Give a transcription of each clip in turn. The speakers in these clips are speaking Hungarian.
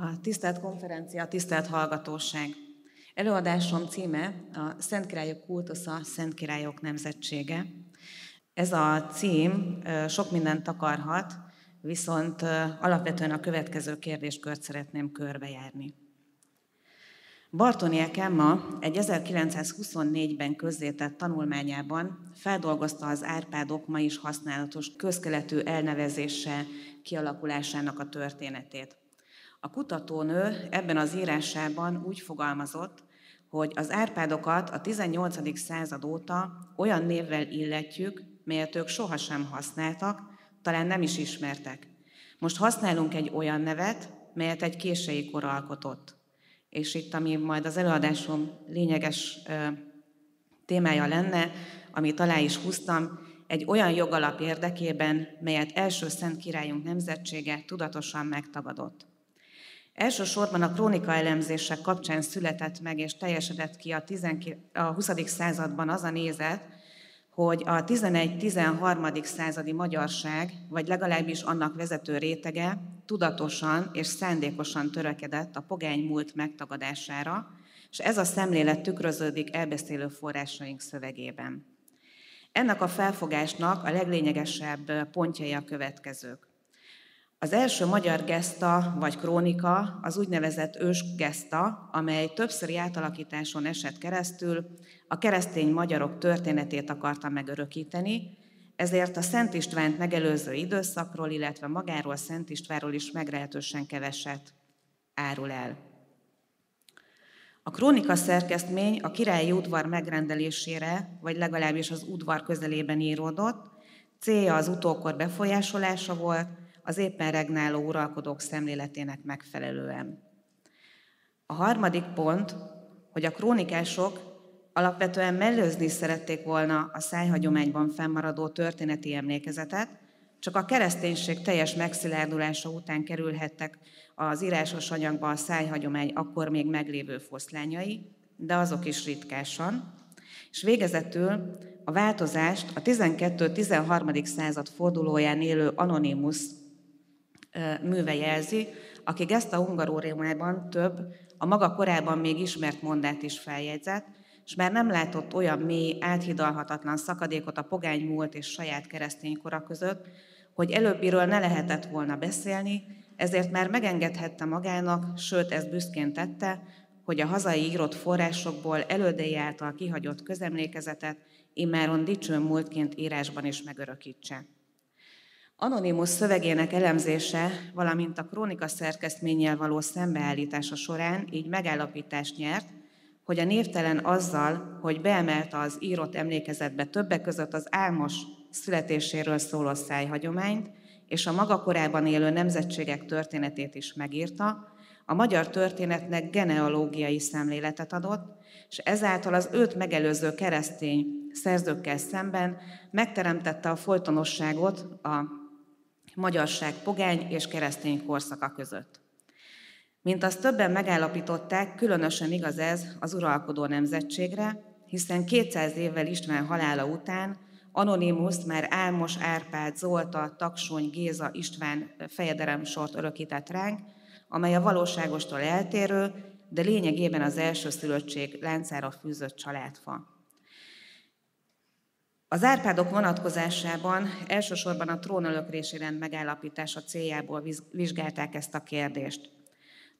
A tisztelt konferencia, a tisztelt hallgatóság. Előadásom címe a Szent Királyok kultusza, Szent Királyok nemzetsége. Ez a cím sok mindent akarhat, viszont alapvetően a következő kérdéskört szeretném körbejárni. Bartoniek Emma egy 1924-ben közzétett tanulmányában feldolgozta az árpádok ma is használatos közkeletű elnevezése kialakulásának a történetét. A kutatónő ebben az írásában úgy fogalmazott, hogy az árpádokat a 18. század óta olyan névvel illetjük, melyet ők sohasem használtak, talán nem is ismertek. Most használunk egy olyan nevet, melyet egy késői kor alkotott. És itt, ami majd az előadásom lényeges témája lenne, amit alá is húztam, egy olyan jogalap érdekében, melyet első szent királyunk nemzetsége tudatosan megtagadott. Elsősorban a krónika elemzések kapcsán született meg és teljesedett ki a, 19, a 20. században az a nézet, hogy a 11-13. századi magyarság, vagy legalábbis annak vezető rétege tudatosan és szándékosan törekedett a pogány múlt megtagadására, és ez a szemlélet tükröződik elbeszélő forrásaink szövegében. Ennek a felfogásnak a leglényegesebb pontjai a következők. Az első magyar geszta vagy krónika az úgynevezett geszta, amely többszöri átalakításon esett keresztül, a keresztény magyarok történetét akarta megörökíteni, ezért a Szent Istvánt megelőző időszakról, illetve magáról Szent Istvánról is meglehetősen keveset árul el. A krónika szerkesztmény a királyi udvar megrendelésére, vagy legalábbis az udvar közelében íródott, célja az utókor befolyásolása volt, az éppen regnáló uralkodók szemléletének megfelelően. A harmadik pont, hogy a krónikások alapvetően mellőzni szerették volna a szájhagyományban fennmaradó történeti emlékezetet, csak a kereszténység teljes megszilárdulása után kerülhettek az írásos anyagba a szájhagyomány akkor még meglévő foszlányai, de azok is ritkásan. És végezetül a változást a 12-13. század fordulóján élő Anonymous műve jelzi, aki Gesta Hungaróriumában több, a maga korában még ismert mondát is feljegyzett, és már nem látott olyan mély, áthidalhatatlan szakadékot a pogány múlt és saját keresztény kora között, hogy előbbiről ne lehetett volna beszélni, ezért már megengedhette magának, sőt ezt büszkén tette, hogy a hazai írott forrásokból elődei által kihagyott közemlékezetet immáron dicső múltként írásban is megörökítse. Anonimus szövegének elemzése, valamint a krónika szerkesztménnyel való szembeállítása során így megállapítást nyert, hogy a névtelen azzal, hogy beemelte az írott emlékezetbe többek között az álmos születéséről szóló szájhagyományt, és a maga korában élő nemzetségek történetét is megírta, a magyar történetnek genealógiai szemléletet adott, és ezáltal az őt megelőző keresztény szerzőkkel szemben megteremtette a folytonosságot a magyarság pogány és keresztény korszaka között. Mint azt többen megállapították, különösen igaz ez az uralkodó nemzetségre, hiszen 200 évvel István halála után Anonimus már Álmos Árpád, Zolta, Taksony, Géza, István fejedelem sort örökített ránk, amely a valóságostól eltérő, de lényegében az első szülöttség láncára fűzött családfa. Az Árpádok vonatkozásában elsősorban a trónölökrési rend megállapítása céljából vizsgálták ezt a kérdést.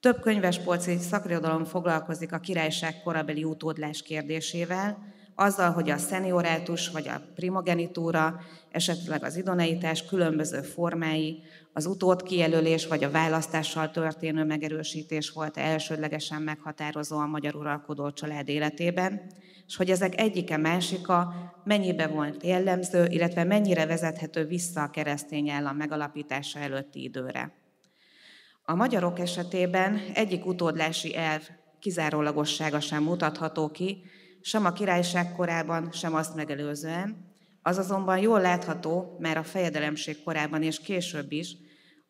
Több könyvespolci szakirodalom foglalkozik a királyság korabeli utódlás kérdésével, azzal, hogy a szeniorátus vagy a primogenitúra, esetleg az idoneitás különböző formái, az utód kijelölés vagy a választással történő megerősítés volt elsődlegesen meghatározó a magyar uralkodó család életében, és hogy ezek egyike másika mennyibe volt jellemző, illetve mennyire vezethető vissza a keresztény állam megalapítása előtti időre. A magyarok esetében egyik utódlási elv kizárólagossága sem mutatható ki, sem a királyság korában, sem azt megelőzően, az azonban jól látható, már a fejedelemség korában és később is,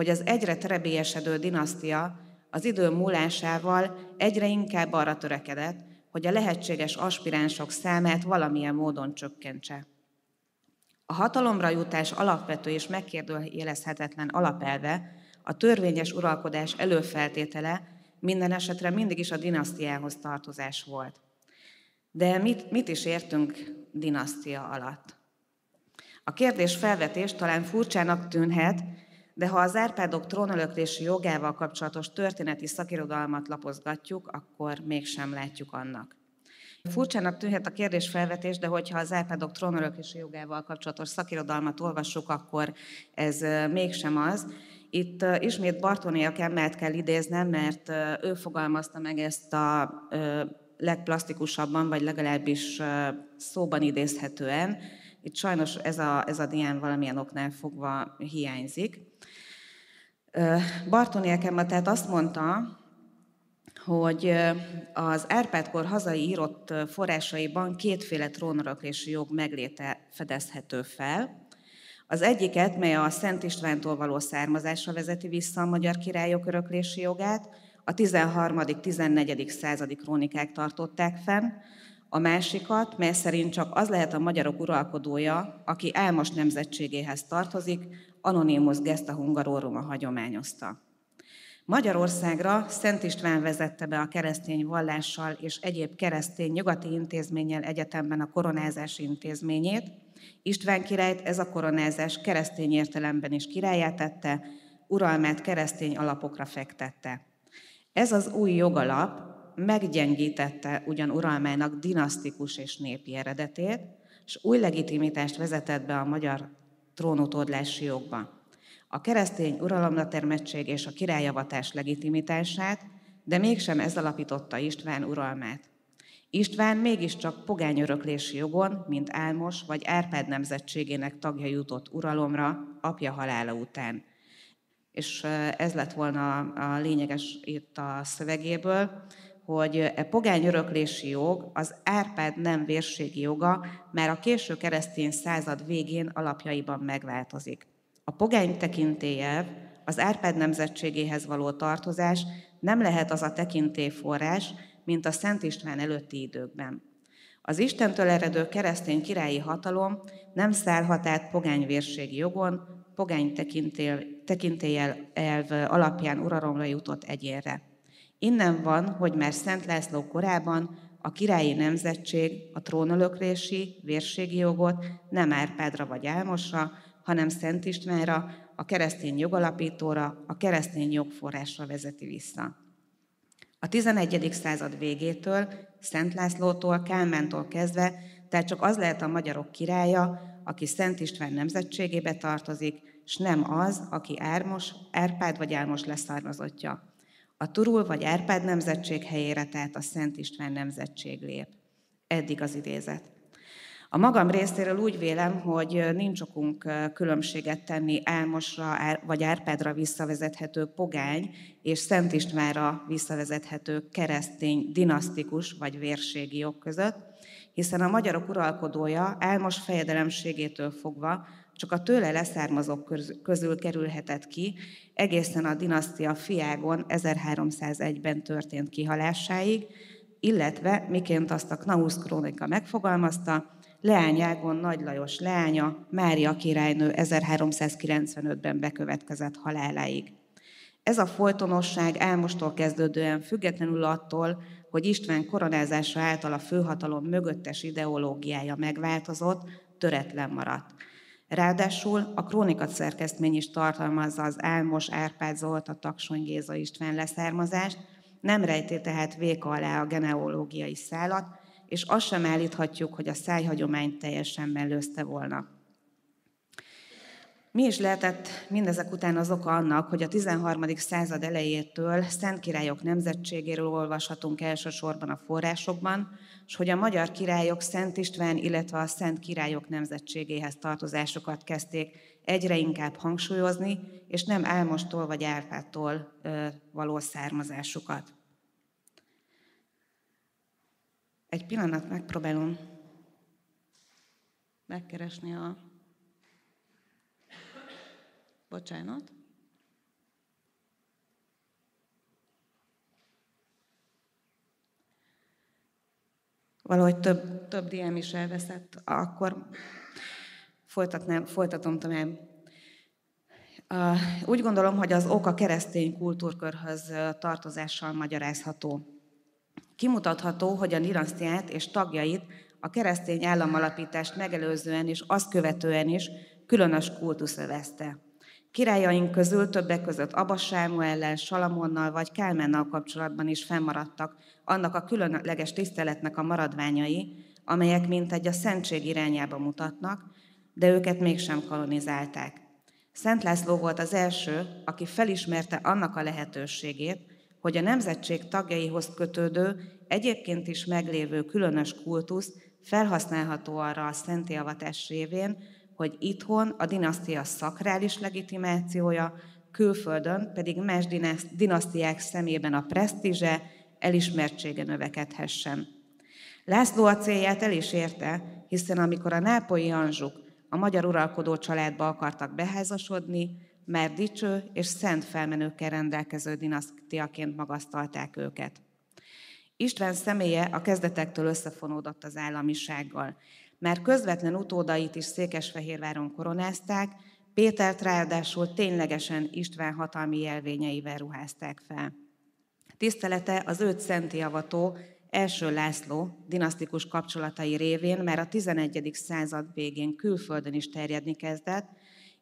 hogy az egyre terebélyesedő dinasztia az idő múlásával egyre inkább arra törekedett, hogy a lehetséges aspiránsok számát valamilyen módon csökkentse. A hatalomra jutás alapvető és megkérdőjelezhetetlen alapelve A törvényes uralkodás előfeltétele minden esetre mindig is a dinasztiához tartozás volt. De mit, mit is értünk dinasztia alatt? A kérdés felvetés talán furcsának tűnhet, de ha az Árpádok trónölöklési jogával kapcsolatos történeti szakirodalmat lapozgatjuk, akkor mégsem látjuk annak. Furcsának tűnhet a kérdés felvetés, de hogyha az Árpádok trónölöklési jogával kapcsolatos szakirodalmat olvassuk, akkor ez mégsem az. Itt ismét Bartónia Kemmelt kell idéznem, mert ő fogalmazta meg ezt a legplastikusabban, vagy legalábbis szóban idézhetően. Itt sajnos ez a, ez a dián valamilyen oknál fogva hiányzik. Bartónia Kemmelt tehát azt mondta, hogy az Árpád-kor hazai írott forrásaiban kétféle trónöröklési jog megléte fedezhető fel. Az egyiket, mely a Szent Istvántól való származásra vezeti vissza a magyar királyok öröklési jogát, a 13.-14. századi krónikák tartották fenn, a másikat, mely szerint csak az lehet a magyarok uralkodója, aki álmos nemzetségéhez tartozik, Anonymous Gesta Hungarorum a hagyományozta. Magyarországra Szent István vezette be a keresztény vallással és egyéb keresztény nyugati intézménnyel egyetemben a koronázási intézményét. István királyt ez a koronázás keresztény értelemben is királyát tette, uralmát keresztény alapokra fektette. Ez az új jogalap meggyengítette ugyan uralmának dinasztikus és népi eredetét, és új legitimitást vezetett be a magyar trónutódlási jogba a keresztény uralomnatermettség és a királyavatás legitimitását, de mégsem ez alapította István uralmát. István mégiscsak pogány öröklési jogon, mint Álmos vagy Árpád nemzetségének tagja jutott uralomra apja halála után. És ez lett volna a lényeges itt a szövegéből, hogy e pogány öröklési jog az Árpád nem vérségi joga már a késő keresztény század végén alapjaiban megváltozik. A pogány tekintélyelv, az Árpád nemzetségéhez való tartozás nem lehet az a tekintélyforrás, mint a Szent István előtti időkben. Az Istentől eredő keresztény királyi hatalom nem szállhat át pogányvérségi jogon, pogány tekintélyel elv alapján uralomra jutott egyénre. Innen van, hogy már Szent László korában a királyi nemzetség a trónölöklési, vérségi jogot nem Árpádra vagy Álmosra, hanem Szent Istvánra, a keresztény jogalapítóra, a keresztény jogforrásra vezeti vissza. A 11. század végétől, Szent Lászlótól, Kálmántól kezdve, tehát csak az lehet a magyarok királya, aki Szent István nemzetségébe tartozik, s nem az, aki Ármos, Árpád vagy Álmos leszármazottja. A Turul vagy Árpád nemzetség helyére tehát a Szent István nemzetség lép. Eddig az idézet. A magam részéről úgy vélem, hogy nincs okunk különbséget tenni Álmosra vagy Árpádra visszavezethető pogány és Szent Istvánra visszavezethető keresztény, dinasztikus vagy vérségi jog között, hiszen a magyarok uralkodója Álmos fejedelemségétől fogva csak a tőle leszármazók közül kerülhetett ki, egészen a dinasztia fiágon 1301-ben történt kihalásáig, illetve miként azt a Knaus krónika megfogalmazta, leányágon Nagy Lajos leánya, Mária királynő 1395-ben bekövetkezett haláláig. Ez a folytonosság álmostól kezdődően függetlenül attól, hogy István koronázása által a főhatalom mögöttes ideológiája megváltozott, töretlen maradt. Ráadásul a krónikat szerkesztmény is tartalmazza az Álmos Árpád Zolta Taksony Géza István leszármazást, nem rejti tehát véka alá a genealógiai szálat, és azt sem állíthatjuk, hogy a szájhagyományt teljesen mellőzte volna. Mi is lehetett mindezek után az oka annak, hogy a 13. század elejétől Szent Királyok nemzetségéről olvashatunk elsősorban a forrásokban, és hogy a magyar királyok Szent István, illetve a Szent Királyok nemzetségéhez tartozásokat kezdték egyre inkább hangsúlyozni, és nem Álmostól vagy Árpától való származásukat. Egy pillanat megpróbálom megkeresni a... Bocsánat. Valahogy több, több DM is elveszett, akkor folytatnám, folytatom tovább. Úgy gondolom, hogy az ok a keresztény kultúrkörhöz tartozással magyarázható. Kimutatható, hogy a dinasztiát és tagjait a keresztény államalapítást megelőzően és azt követően is különös kultusz övezte. Királyaink közül többek között Abbas Sámuellel, Salamonnal vagy Kálmánnal kapcsolatban is fennmaradtak annak a különleges tiszteletnek a maradványai, amelyek mint egy a szentség irányába mutatnak, de őket mégsem kolonizálták. Szent László volt az első, aki felismerte annak a lehetőségét, hogy a nemzetség tagjaihoz kötődő, egyébként is meglévő különös kultusz felhasználható arra a szentélyavatás révén, hogy itthon a dinasztia szakrális legitimációja, külföldön pedig más dinasztiák szemében a presztízse, elismertsége növekedhessen. László a célját el is érte, hiszen amikor a nápolyi anzsuk a magyar uralkodó családba akartak beházasodni, mert dicső és szent felmenőkkel rendelkező dinasztiaként magasztalták őket. István személye a kezdetektől összefonódott az államisággal, mert közvetlen utódait is Székesfehérváron koronázták, Pétert ráadásul ténylegesen István hatalmi jelvényeivel ruházták fel. Tisztelete az őt szenti avató első László dinasztikus kapcsolatai révén már a 11. század végén külföldön is terjedni kezdett,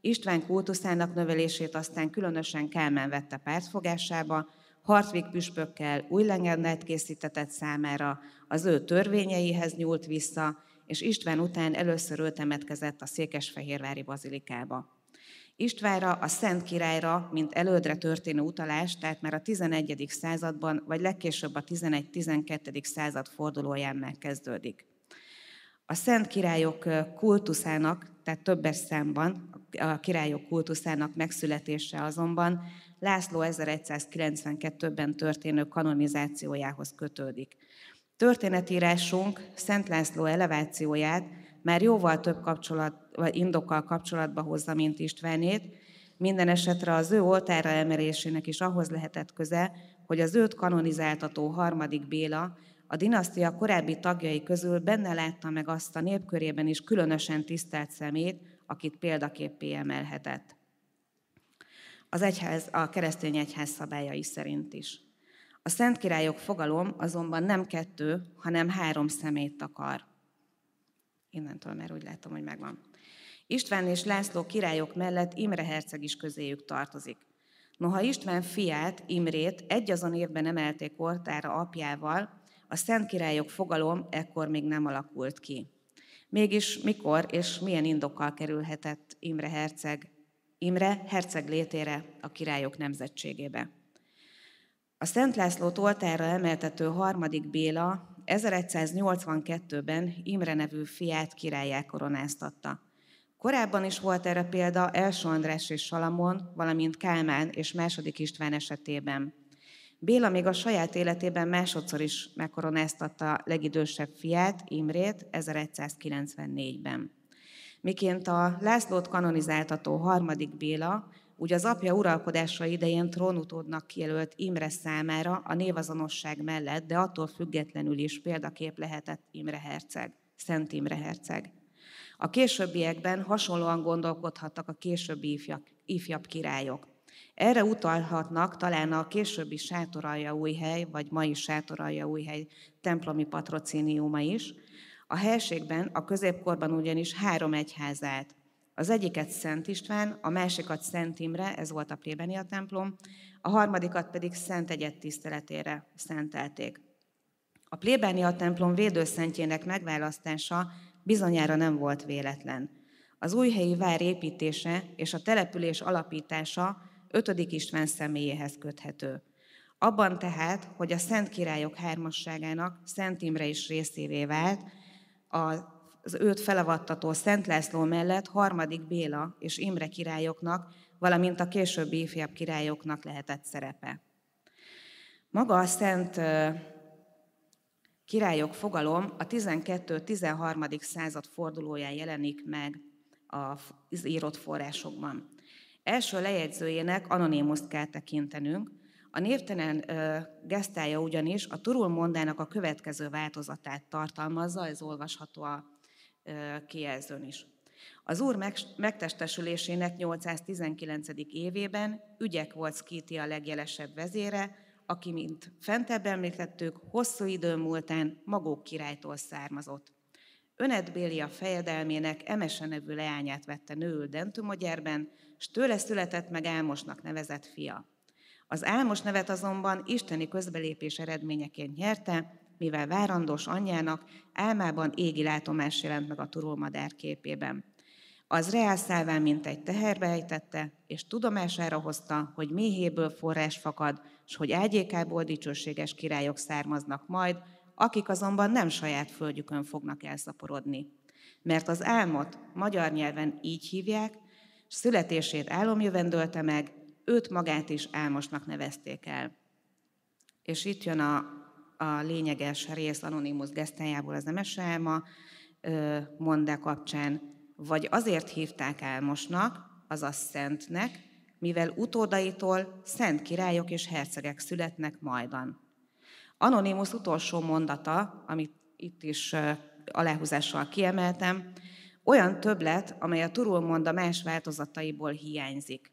István kultuszának növelését aztán különösen Kálmán vette pártfogásába, Hartwig püspökkel új legendát készítetett számára, az ő törvényeihez nyúlt vissza, és István után először ő temetkezett a Székesfehérvári bazilikába. Istvánra, a Szent Királyra, mint elődre történő utalás, tehát már a 11. században, vagy legkésőbb a 11-12. század fordulóján megkezdődik. A Szent Királyok kultuszának, tehát többes számban a királyok kultuszának megszületése azonban László 1192-ben történő kanonizációjához kötődik. Történetírásunk Szent László elevációját már jóval több kapcsolat, vagy indokkal kapcsolatba hozza, mint Istvánét, minden esetre az ő oltára emelésének is ahhoz lehetett köze, hogy az őt kanonizáltató harmadik Béla a dinasztia korábbi tagjai közül benne látta meg azt a népkörében is különösen tisztelt szemét, akit példaképpé emelhetett. Az egyház, a keresztény egyház szabályai szerint is. A Szent Királyok fogalom azonban nem kettő, hanem három szemét akar. Innentől már úgy látom, hogy megvan. István és László királyok mellett Imre herceg is közéjük tartozik. Noha István fiát, Imrét egyazon évben emelték oltára apjával, a Szent Királyok fogalom ekkor még nem alakult ki. Mégis mikor és milyen indokkal kerülhetett Imre herceg, Imre herceg létére a királyok nemzetségébe? A Szent László oltára emeltető harmadik Béla 1182-ben Imre nevű fiát királyá koronáztatta. Korábban is volt erre példa első András és Salamon, valamint Kálmán és második István esetében. Béla még a saját életében másodszor is megkoronáztatta legidősebb fiát, Imrét, 1194-ben. Miként a Lászlót kanonizáltató harmadik Béla úgy az apja uralkodása idején trónutódnak kijelölt Imre számára a névazonosság mellett, de attól függetlenül is példakép lehetett Imre herceg, Szent Imre herceg. A későbbiekben hasonlóan gondolkodhattak a későbbi ifjabb, ifjabb királyok. Erre utalhatnak talán a későbbi sátoralja újhely, vagy mai sátoralja újhely templomi patrocíniuma is. A helységben a középkorban ugyanis három egyház állt. Az egyiket Szent István, a másikat Szent Imre, ez volt a plébenia templom, a harmadikat pedig Szent Egyet tiszteletére szentelték. A plébánia templom védőszentjének megválasztása bizonyára nem volt véletlen. Az újhelyi vár építése és a település alapítása 5. István személyéhez köthető. Abban tehát, hogy a Szent Királyok hármasságának Szent Imre is részévé vált, a az őt felavattató Szent László mellett harmadik Béla és Imre királyoknak, valamint a későbbi ifjabb királyoknak lehetett szerepe. Maga a Szent királyok fogalom a 12-13. század fordulóján jelenik meg az írott forrásokban. Első lejegyzőjének anonimuszt kell tekintenünk, a névtelen gesztája ugyanis a turul mondának a következő változatát tartalmazza, ez olvasható a kijelzőn is. Az úr megtestesülésének 819. évében ügyek volt Skíti a legjelesebb vezére, aki, mint fentebb említettük, hosszú idő múltán Magók királytól származott. Önet Bélia fejedelmének Emese nevű leányát vette nőül Dentumogyerben, s tőle született meg Álmosnak nevezett fia. Az Álmos nevet azonban isteni közbelépés eredményeként nyerte, mivel várandós anyjának álmában égi látomás jelent meg a turulmadár képében. Az reálszálván mint egy teherbe ejtette, és tudomására hozta, hogy méhéből forrás fakad, s hogy ágyékából dicsőséges királyok származnak majd, akik azonban nem saját földjükön fognak elszaporodni. Mert az álmot magyar nyelven így hívják, születését álomjövendölte meg, őt magát is álmosnak nevezték el. És itt jön a, a lényeges rész Anonymous gesztájából az Emese Álma mondá kapcsán, vagy azért hívták álmosnak, azaz szentnek, mivel utódaitól szent királyok és hercegek születnek majdan. Anonymous utolsó mondata, amit itt is aláhúzással kiemeltem, olyan többlet, amely a turulmonda más változataiból hiányzik.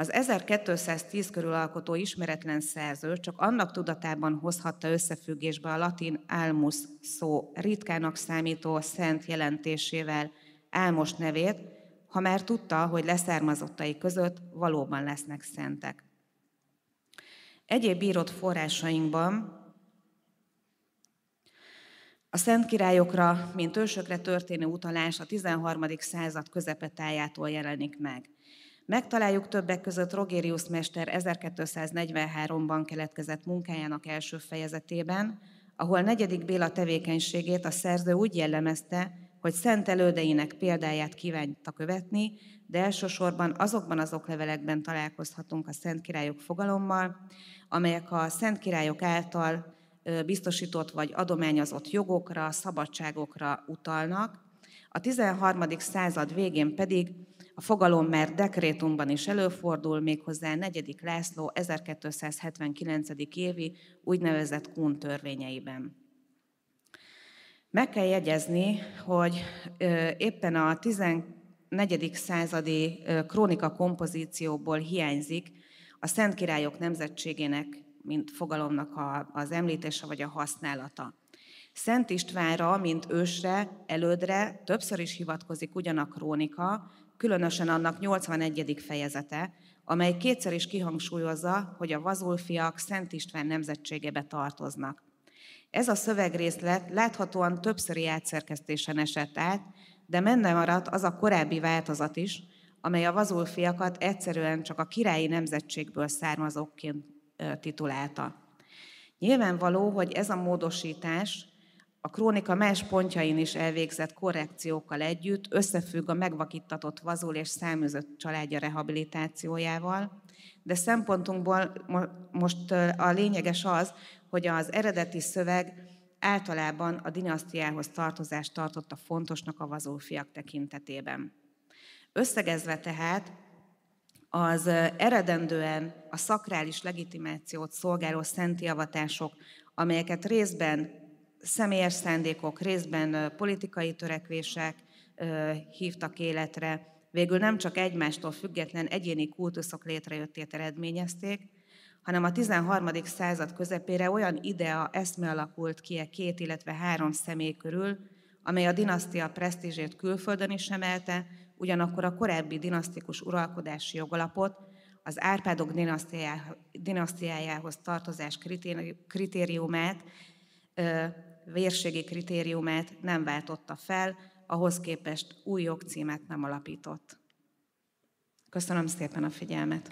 Az 1210 körül alkotó ismeretlen szerző csak annak tudatában hozhatta összefüggésbe a latin almus szó ritkának számító szent jelentésével álmos nevét, ha már tudta, hogy leszármazottai között valóban lesznek szentek. Egyéb írott forrásainkban a szent királyokra, mint ősökre történő utalás a 13. század közepetájától jelenik meg. Megtaláljuk többek között Rogérius mester 1243-ban keletkezett munkájának első fejezetében, ahol negyedik Béla tevékenységét a szerző úgy jellemezte, hogy szent elődeinek példáját kívánta követni, de elsősorban azokban az oklevelekben találkozhatunk a szent királyok fogalommal, amelyek a szent királyok által biztosított vagy adományozott jogokra, szabadságokra utalnak. A 13. század végén pedig a fogalom már dekrétumban is előfordul, méghozzá 4. László 1279. évi úgynevezett Kun törvényeiben. Meg kell jegyezni, hogy éppen a 14. századi krónika kompozícióból hiányzik a Szent Királyok nemzetségének, mint fogalomnak az említése vagy a használata. Szent Istvánra, mint ősre, elődre többször is hivatkozik ugyan a krónika, különösen annak 81. fejezete, amely kétszer is kihangsúlyozza, hogy a vazulfiak Szent István nemzetségebe tartoznak. Ez a szövegrészlet láthatóan többszöri átszerkesztésen esett át, de menne maradt az a korábbi változat is, amely a vazulfiakat egyszerűen csak a királyi nemzetségből származóként titulálta. Nyilvánvaló, hogy ez a módosítás a krónika más pontjain is elvégzett korrekciókkal együtt összefügg a megvakítatott vazul és száműzött családja rehabilitációjával, de szempontunkból most a lényeges az, hogy az eredeti szöveg általában a dinasztiához tartozást tartotta fontosnak a vazulfiak tekintetében. Összegezve tehát, az eredendően a szakrális legitimációt szolgáló szenti avatások, amelyeket részben személyes szándékok, részben politikai törekvések hívtak életre, végül nem csak egymástól független egyéni kultuszok létrejöttét eredményezték, hanem a 13. század közepére olyan idea, eszme alakult ki a e két, illetve három személy körül, amely a dinasztia presztízsét külföldön is emelte, ugyanakkor a korábbi dinasztikus uralkodási jogalapot, az Árpádok dinasztiájához tartozás kritériumát, vérségi kritériumát nem váltotta fel, ahhoz képest új jogcímet nem alapított. Köszönöm szépen a figyelmet!